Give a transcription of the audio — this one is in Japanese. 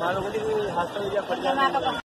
Kalau ko din hasta ya pag